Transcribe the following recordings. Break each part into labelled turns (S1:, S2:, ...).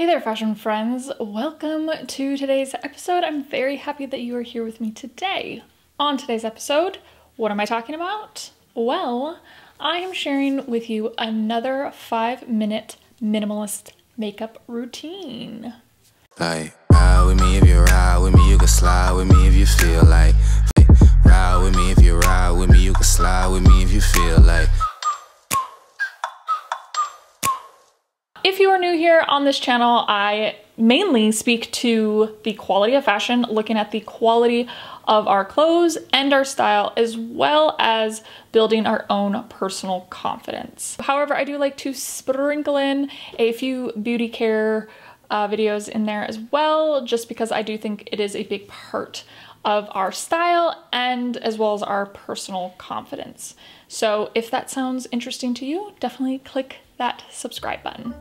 S1: Hey there, fashion friends. Welcome to today's episode. I'm very happy that you are here with me today. On today's episode, what am I talking about? Well, I am sharing with you another five minute minimalist makeup routine.
S2: Ride with me if you ride with me, you can slide with me if you feel like. Ride with me if you ride with me, you can slide with me if you feel like.
S1: If you are new here on this channel, I mainly speak to the quality of fashion, looking at the quality of our clothes and our style, as well as building our own personal confidence. However, I do like to sprinkle in a few beauty care uh, videos in there as well, just because I do think it is a big part of our style and as well as our personal confidence. So if that sounds interesting to you, definitely click that subscribe button.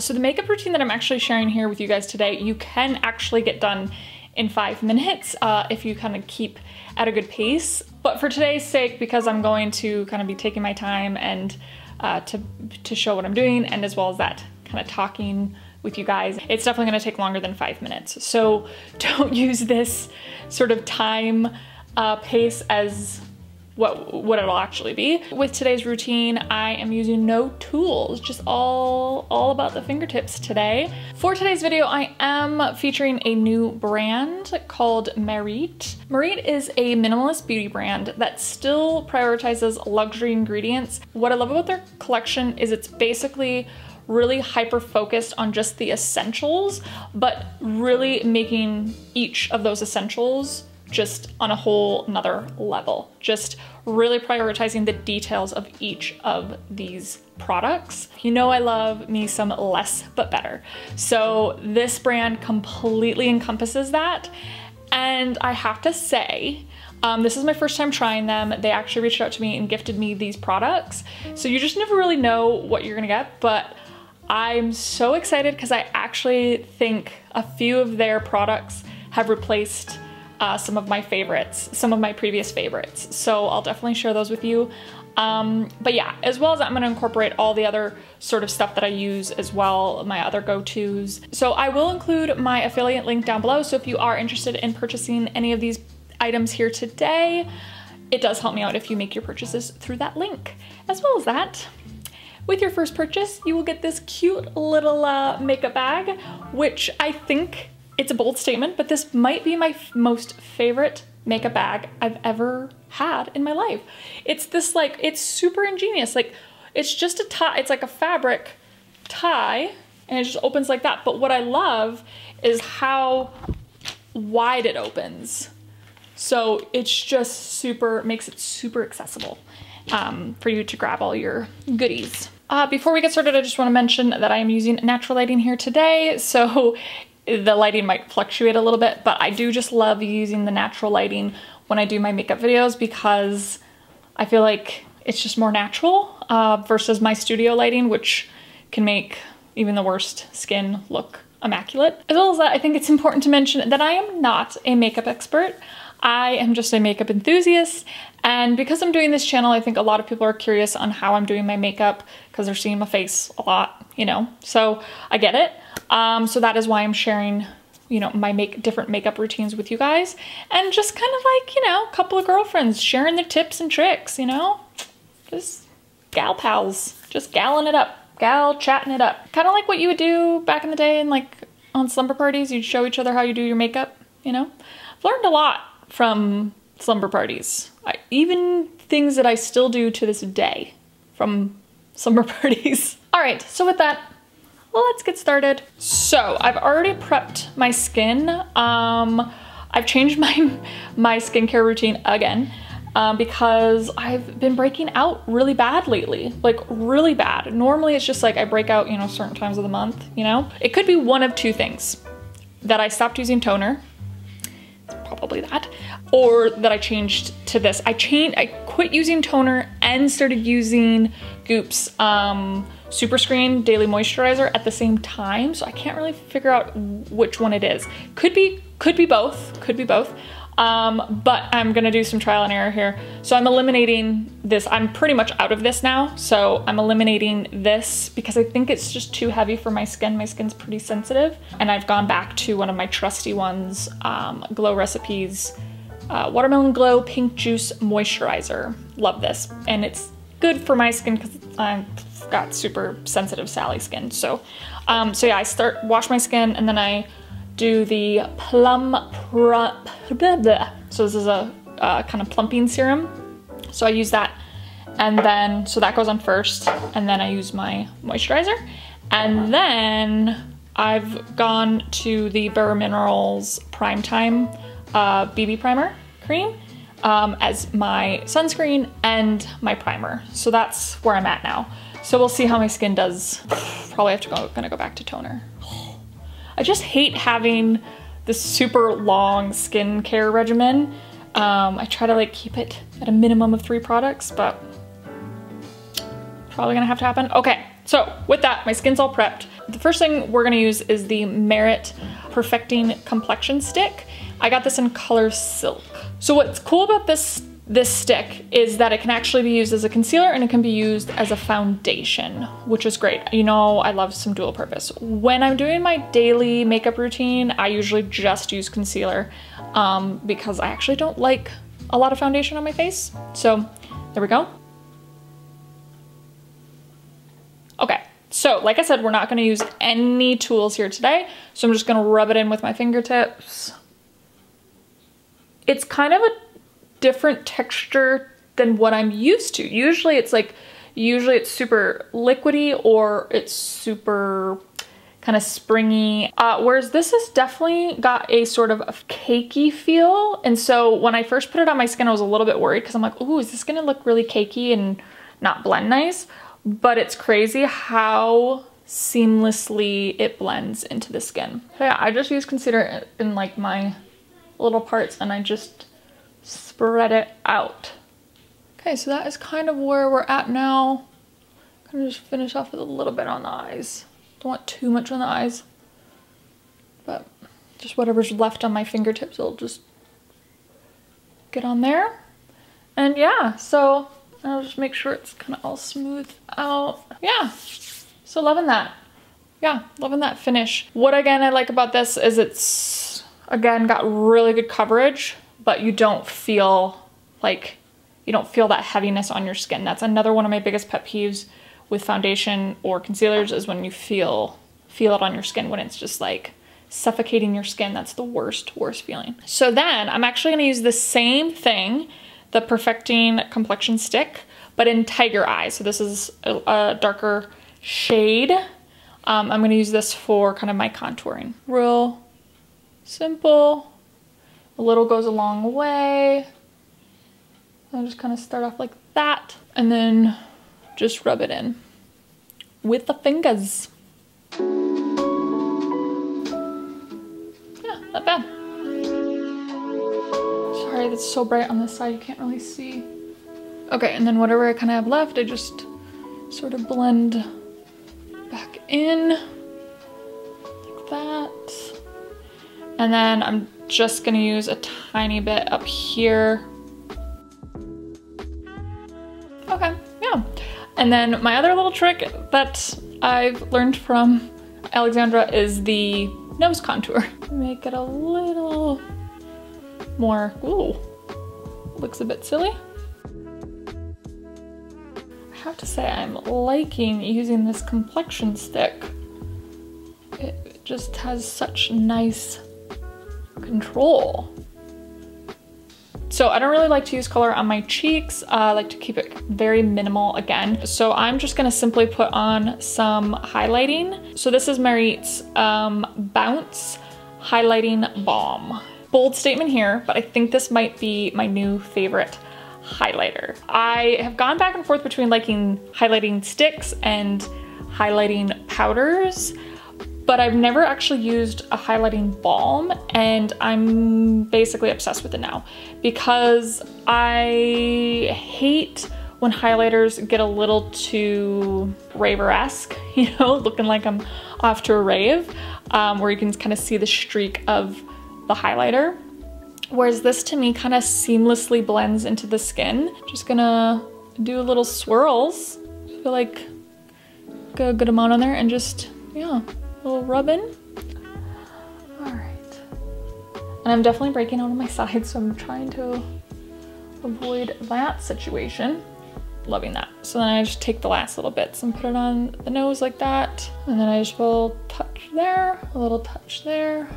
S1: So the makeup routine that I'm actually sharing here with you guys today, you can actually get done in five minutes uh, if you kind of keep at a good pace. But for today's sake, because I'm going to kind of be taking my time and uh, to, to show what I'm doing and as well as that kind of talking with you guys, it's definitely gonna take longer than five minutes. So don't use this sort of time uh, pace as what, what it'll actually be. With today's routine, I am using no tools, just all, all about the fingertips today. For today's video, I am featuring a new brand called Merit. Merit is a minimalist beauty brand that still prioritizes luxury ingredients. What I love about their collection is it's basically really hyper focused on just the essentials, but really making each of those essentials just on a whole another level. Just really prioritizing the details of each of these products. You know I love me some less but better. So this brand completely encompasses that. And I have to say, um, this is my first time trying them. They actually reached out to me and gifted me these products. So you just never really know what you're gonna get, but I'm so excited because I actually think a few of their products have replaced uh, some of my favorites, some of my previous favorites. So I'll definitely share those with you. Um, but yeah, as well as I'm gonna incorporate all the other sort of stuff that I use as well, my other go-tos. So I will include my affiliate link down below. So if you are interested in purchasing any of these items here today, it does help me out if you make your purchases through that link. As well as that, with your first purchase, you will get this cute little uh, makeup bag, which I think it's a bold statement, but this might be my most favorite makeup bag I've ever had in my life. It's this like, it's super ingenious. Like it's just a tie, it's like a fabric tie and it just opens like that. But what I love is how wide it opens. So it's just super, makes it super accessible um, for you to grab all your goodies. Uh, before we get started, I just want to mention that I am using natural lighting here today. So the lighting might fluctuate a little bit, but I do just love using the natural lighting when I do my makeup videos because I feel like it's just more natural uh, versus my studio lighting, which can make even the worst skin look immaculate. As well as that, I think it's important to mention that I am not a makeup expert. I am just a makeup enthusiast and because I'm doing this channel, I think a lot of people are curious on how I'm doing my makeup because they're seeing my face a lot, you know, so I get it. Um, so that is why I'm sharing, you know, my make different makeup routines with you guys and just kind of like, you know, a couple of girlfriends sharing their tips and tricks, you know, just gal pals, just galling it up, gal chatting it up. Kind of like what you would do back in the day and like on slumber parties, you'd show each other how you do your makeup, you know? I've learned a lot from slumber parties. I, even things that I still do to this day from slumber parties. All right, so with that, let's get started. So I've already prepped my skin. Um, I've changed my, my skincare routine again um, because I've been breaking out really bad lately, like really bad. Normally it's just like I break out, you know, certain times of the month, you know? It could be one of two things. That I stopped using toner, probably that, or that I changed to this. I changed, I quit using toner and started using Goop's um, Super Screen Daily Moisturizer at the same time. So I can't really figure out which one it is. Could be, could be both, could be both. Um, but I'm gonna do some trial and error here. So I'm eliminating this. I'm pretty much out of this now. So I'm eliminating this because I think it's just too heavy for my skin. My skin's pretty sensitive. And I've gone back to one of my trusty ones, um, Glow Recipes uh, Watermelon Glow Pink Juice Moisturizer. Love this. And it's good for my skin because I've got super sensitive Sally skin. So, um, so yeah, I start, wash my skin and then I do the plum, blah. so this is a uh, kind of plumping serum. So I use that and then, so that goes on first and then I use my moisturizer. And then I've gone to the BareMinerals Prime Time uh, BB Primer cream um, as my sunscreen and my primer. So that's where I'm at now. So we'll see how my skin does. Probably have to go, gonna go back to toner. I just hate having this super long skincare regimen. Um, I try to like keep it at a minimum of three products, but probably gonna have to happen. Okay, so with that, my skin's all prepped. The first thing we're gonna use is the Merit Perfecting Complexion Stick. I got this in color Silk. So what's cool about this this stick is that it can actually be used as a concealer and it can be used as a foundation, which is great. You know, I love some dual purpose. When I'm doing my daily makeup routine, I usually just use concealer um, because I actually don't like a lot of foundation on my face. So there we go. Okay, so like I said, we're not gonna use any tools here today. So I'm just gonna rub it in with my fingertips. It's kind of a different texture than what I'm used to. Usually it's like, usually it's super liquidy or it's super kind of springy. Uh, whereas this has definitely got a sort of cakey feel. And so when I first put it on my skin, I was a little bit worried because I'm like, oh, is this gonna look really cakey and not blend nice? But it's crazy how seamlessly it blends into the skin. So yeah, I just use concealer in like my little parts and I just spread it out. Okay, so that is kind of where we're at now. Gonna just finish off with a little bit on the eyes. Don't want too much on the eyes, but just whatever's left on my fingertips, will just get on there. And yeah, so I'll just make sure it's kind of all smooth out. Yeah, so loving that. Yeah, loving that finish. What again I like about this is it's, again, got really good coverage but you don't feel like you don't feel that heaviness on your skin. That's another one of my biggest pet peeves with foundation or concealers is when you feel feel it on your skin when it's just like suffocating your skin. That's the worst, worst feeling. So then I'm actually gonna use the same thing, the Perfecting Complexion Stick, but in Tiger Eye. So this is a, a darker shade. Um, I'm gonna use this for kind of my contouring. Real simple, a little goes a long way. I just kind of start off like that and then just rub it in with the fingers. Yeah, not bad. Sorry, that's so bright on this side, you can't really see. Okay, and then whatever I kind of have left, I just sort of blend back in like that. And then I'm just gonna use a tiny bit up here. Okay, yeah. And then my other little trick that I've learned from Alexandra is the nose contour. Make it a little more, ooh, looks a bit silly. I have to say I'm liking using this complexion stick. It just has such nice control. So I don't really like to use color on my cheeks. Uh, I like to keep it very minimal again. So I'm just gonna simply put on some highlighting. So this is Merit's um, Bounce Highlighting Balm. Bold statement here, but I think this might be my new favorite highlighter. I have gone back and forth between liking highlighting sticks and highlighting powders but I've never actually used a highlighting balm and I'm basically obsessed with it now because I hate when highlighters get a little too raver-esque, you know, looking like I'm off to a rave, um, where you can kind of see the streak of the highlighter. Whereas this to me kind of seamlessly blends into the skin. Just gonna do a little swirls. I feel like a good amount on there and just, yeah, little rubbing. All right. And I'm definitely breaking out on my side, so I'm trying to avoid that situation. Loving that. So then I just take the last little bits and put it on the nose like that. And then I just will touch there, a little touch there.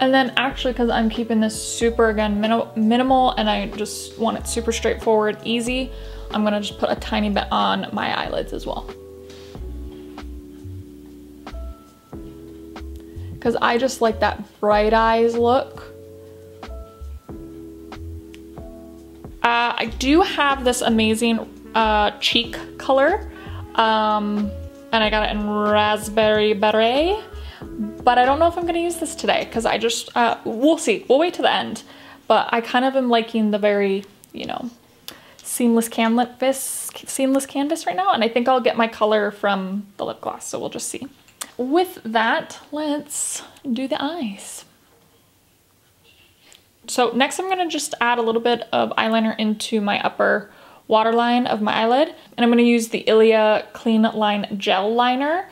S1: And then actually, because I'm keeping this super, again, minimal and I just want it super straightforward, easy, I'm gonna just put a tiny bit on my eyelids as well. Because I just like that bright eyes look. Uh, I do have this amazing uh, cheek color. Um, and I got it in Raspberry Beret. But I don't know if I'm gonna use this today because I just, uh, we'll see. We'll wait to the end. But I kind of am liking the very, you know, seamless canvas, seamless canvas right now. And I think I'll get my color from the lip gloss. So we'll just see. With that, let's do the eyes. So next I'm gonna just add a little bit of eyeliner into my upper waterline of my eyelid. And I'm gonna use the Ilia Clean Line Gel Liner.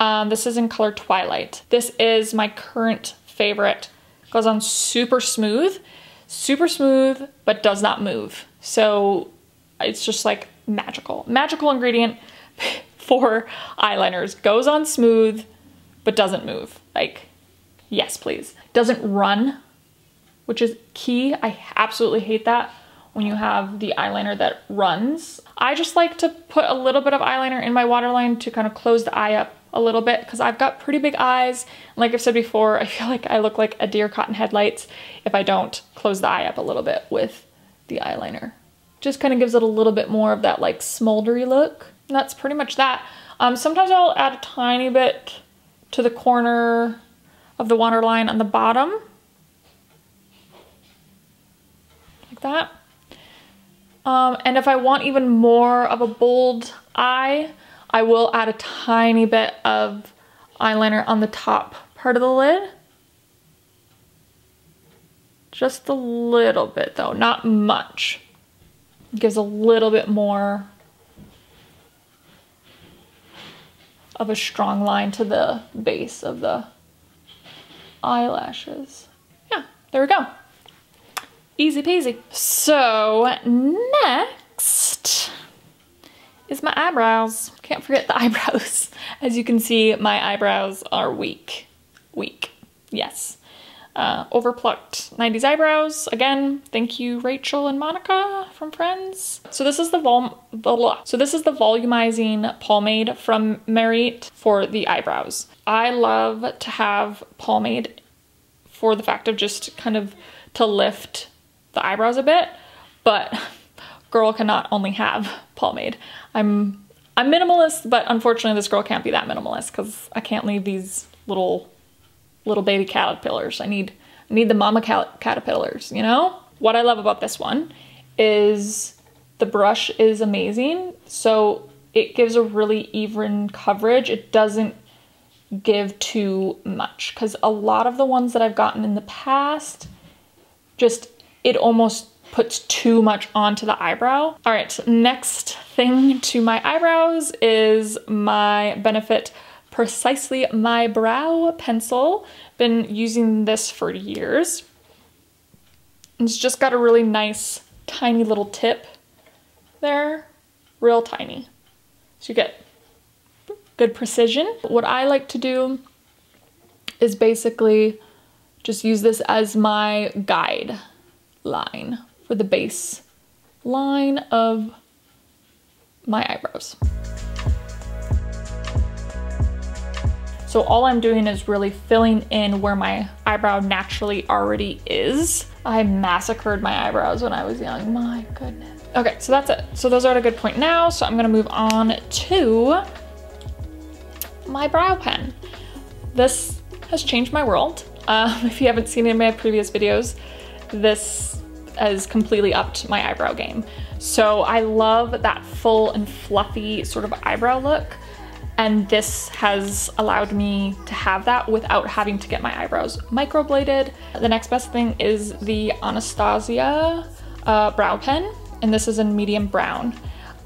S1: Um, this is in color Twilight. This is my current favorite. Goes on super smooth, super smooth, but does not move. So it's just like magical. Magical ingredient for eyeliners. Goes on smooth, but doesn't move. Like, yes, please. Doesn't run which is key. I absolutely hate that when you have the eyeliner that runs. I just like to put a little bit of eyeliner in my waterline to kind of close the eye up a little bit because I've got pretty big eyes. Like I've said before, I feel like I look like a deer caught in headlights if I don't close the eye up a little bit with the eyeliner. Just kind of gives it a little bit more of that like smoldery look. And that's pretty much that. Um, sometimes I'll add a tiny bit to the corner of the waterline on the bottom Like that. Um, and if I want even more of a bold eye, I will add a tiny bit of eyeliner on the top part of the lid. Just a little bit though, not much. It gives a little bit more of a strong line to the base of the eyelashes. Yeah, there we go. Easy peasy. So next is my eyebrows. Can't forget the eyebrows. As you can see, my eyebrows are weak. Weak, yes. Uh, overplucked 90s eyebrows. Again, thank you Rachel and Monica from Friends. So this is the vol so this is the volumizing pomade from Merit for the eyebrows. I love to have pomade for the fact of just kind of to lift the eyebrows a bit, but girl cannot only have pomade. I'm I'm minimalist, but unfortunately this girl can't be that minimalist because I can't leave these little little baby caterpillars. I need I need the mama caterpillars, you know? What I love about this one is the brush is amazing. So it gives a really even coverage. It doesn't give too much because a lot of the ones that I've gotten in the past just it almost puts too much onto the eyebrow. All right, next thing to my eyebrows is my Benefit Precisely My Brow Pencil. Been using this for years. It's just got a really nice tiny little tip there, real tiny. So you get good precision. What I like to do is basically just use this as my guide line for the base line of my eyebrows. So all I'm doing is really filling in where my eyebrow naturally already is. I massacred my eyebrows when I was young, my goodness. Okay, so that's it. So those are at a good point now. So I'm gonna move on to my brow pen. This has changed my world. Um, if you haven't seen any of my previous videos, this has completely upped my eyebrow game. So I love that full and fluffy sort of eyebrow look. And this has allowed me to have that without having to get my eyebrows microbladed. The next best thing is the Anastasia uh, brow pen, and this is in medium brown.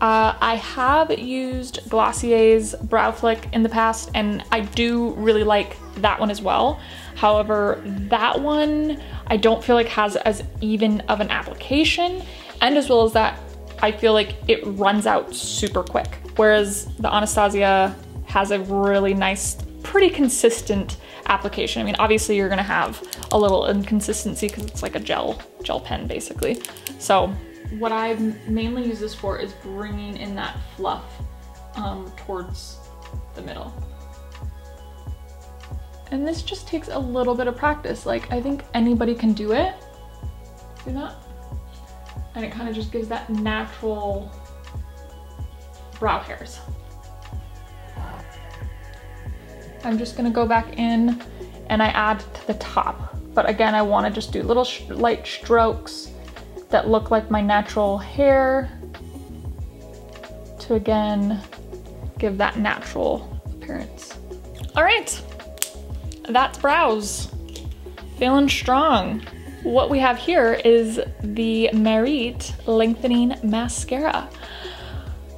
S1: Uh, I have used Glossier's Brow Flick in the past, and I do really like that one as well. However, that one I don't feel like has as even of an application, and as well as that, I feel like it runs out super quick. Whereas the Anastasia has a really nice, pretty consistent application. I mean, obviously you're gonna have a little inconsistency because it's like a gel, gel pen basically. So what I mainly use this for is bringing in that fluff um, towards the middle. And this just takes a little bit of practice. Like I think anybody can do it. See that? And it kind of just gives that natural brow hairs. I'm just gonna go back in and I add to the top. But again, I wanna just do little light strokes that look like my natural hair to again give that natural appearance. All right, that's brows. Feeling strong. What we have here is the Merit Lengthening Mascara.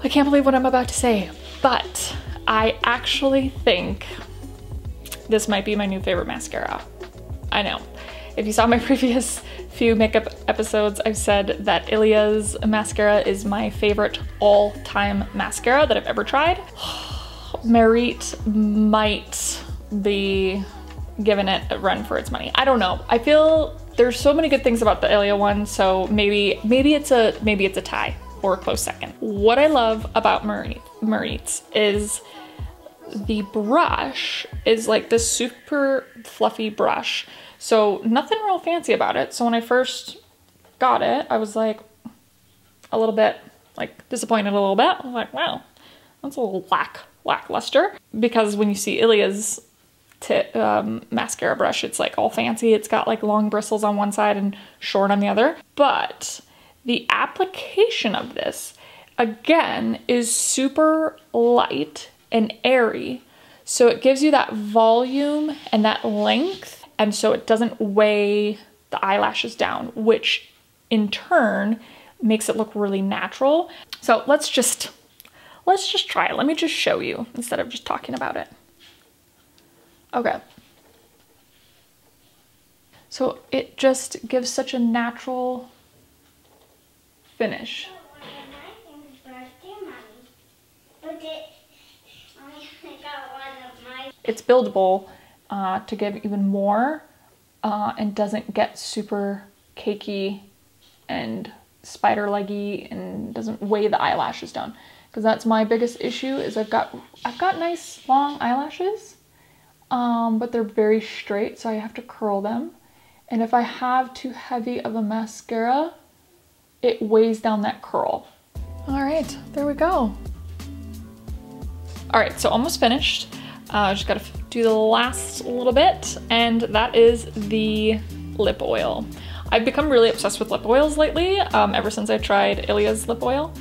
S1: I can't believe what I'm about to say, but I actually think this might be my new favorite mascara. I know. If you saw my previous few makeup episodes, I've said that Ilia's mascara is my favorite all-time mascara that I've ever tried. Merit might be giving it a run for its money. I don't know. I feel there's so many good things about the Ilia one, so maybe maybe it's a maybe it's a tie or a close second. What I love about Merit's is the brush is like this super fluffy brush. So nothing real fancy about it. So when I first got it, I was like a little bit like disappointed a little bit. I was like, wow, that's a little lack lackluster. Because when you see Ilia's um, mascara brush, it's like all fancy. It's got like long bristles on one side and short on the other. But the application of this, again, is super light and airy. So it gives you that volume and that length. And so it doesn't weigh the eyelashes down, which in turn makes it look really natural. So let's just, let's just try it. Let me just show you instead of just talking about it. Okay. So it just gives such a natural finish. It's buildable uh, to give even more uh, and doesn't get super cakey and spider leggy and doesn't weigh the eyelashes down because that's my biggest issue is I've got I've got nice long eyelashes um, but they're very straight so I have to curl them and if I have too heavy of a mascara it weighs down that curl. All right, there we go. All right, so almost finished. Uh, just gotta do the last little bit, and that is the lip oil. I've become really obsessed with lip oils lately, um, ever since I tried Ilia's lip oil.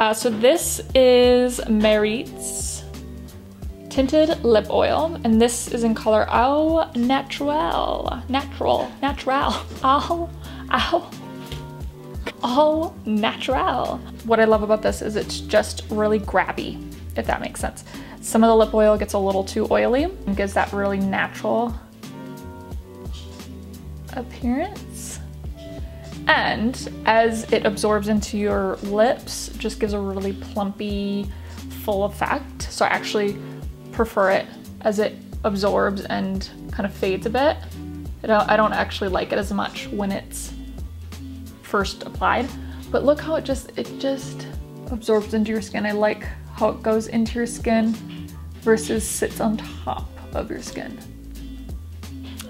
S1: Uh, so this is Merit's tinted lip oil, and this is in color Au Natural. Natural. Natural. Au. Au. Au Natural. What I love about this is it's just really grabby, if that makes sense. Some of the lip oil gets a little too oily and gives that really natural appearance. And as it absorbs into your lips, just gives a really plumpy, full effect. So I actually prefer it as it absorbs and kind of fades a bit. I don't, actually like it as much when it's first applied, but look how it just, it just absorbs into your skin. I like how it goes into your skin versus sits on top of your skin.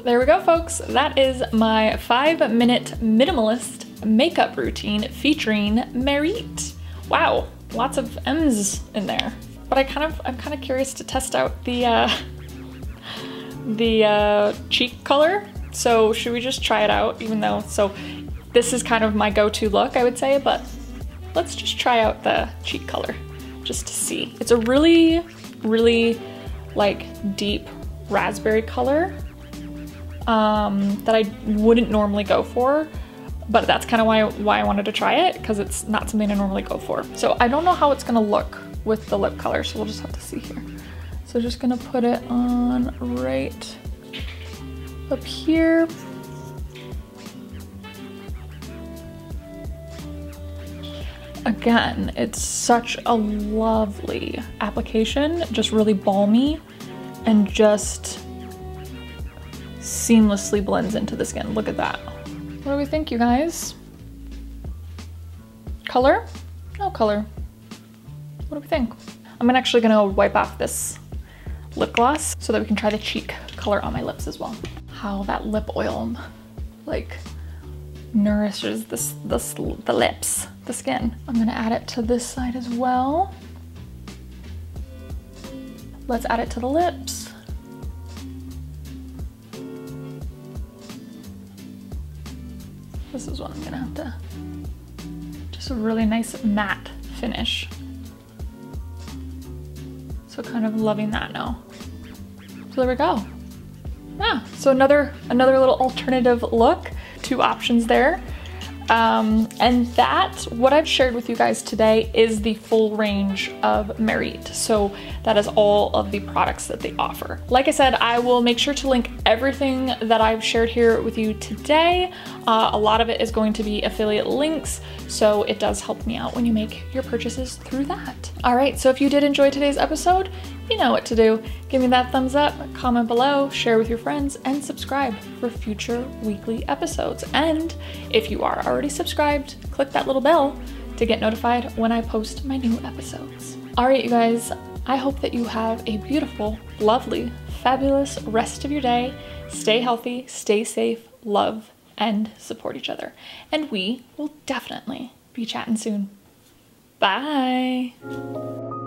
S1: There we go, folks. That is my five minute minimalist makeup routine featuring Merit. Wow, lots of M's in there. But I kind of, I'm kind of curious to test out the, uh, the uh, cheek color. So should we just try it out even though, so this is kind of my go-to look, I would say, but let's just try out the cheek color just to see. It's a really really like deep raspberry color um, that I wouldn't normally go for but that's kind of why, why I wanted to try it because it's not something I normally go for. So I don't know how it's gonna look with the lip color, so we'll just have to see here. So just gonna put it on right up here. Again, it's such a lovely application, just really balmy and just seamlessly blends into the skin. Look at that. What do we think, you guys? Color? No color. What do we think? I'm actually gonna wipe off this lip gloss so that we can try the cheek color on my lips as well. How that lip oil like nourishes this, this, the lips, the skin. I'm gonna add it to this side as well. Let's add it to the lips. This is what I'm gonna have to, just a really nice matte finish. So kind of loving that now. So there we go. Yeah, so another, another little alternative look, two options there. Um, and that, what I've shared with you guys today is the full range of Merit. So that is all of the products that they offer. Like I said, I will make sure to link everything that I've shared here with you today. Uh, a lot of it is going to be affiliate links, so it does help me out when you make your purchases through that. All right, so if you did enjoy today's episode, you know what to do. Give me that thumbs up, comment below, share with your friends, and subscribe for future weekly episodes. And if you are already subscribed, click that little bell to get notified when I post my new episodes. All right, you guys, I hope that you have a beautiful, lovely, fabulous rest of your day. Stay healthy, stay safe, love, and support each other. And we will definitely be chatting soon. Bye.